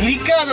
Explica